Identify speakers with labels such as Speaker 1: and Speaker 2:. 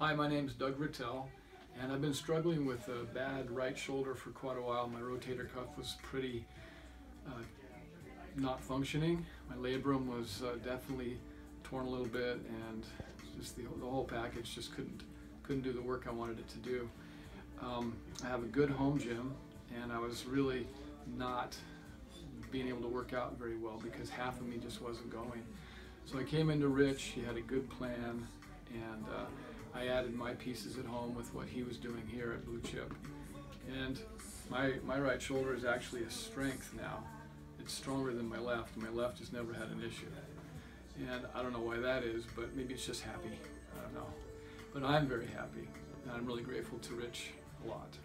Speaker 1: Hi, my name is Doug Rittel, and I've been struggling with a bad right shoulder for quite a while. My rotator cuff was pretty uh, not functioning. My labrum was uh, definitely torn a little bit, and just the, the whole package just couldn't couldn't do the work I wanted it to do. Um, I have a good home gym, and I was really not being able to work out very well because half of me just wasn't going. So I came into Rich. He had a good plan, and uh, I added my pieces at home with what he was doing here at Blue Chip. And my, my right shoulder is actually a strength now. It's stronger than my left. My left has never had an issue. And I don't know why that is, but maybe it's just happy. I don't know. But I'm very happy. And I'm really grateful to Rich a lot.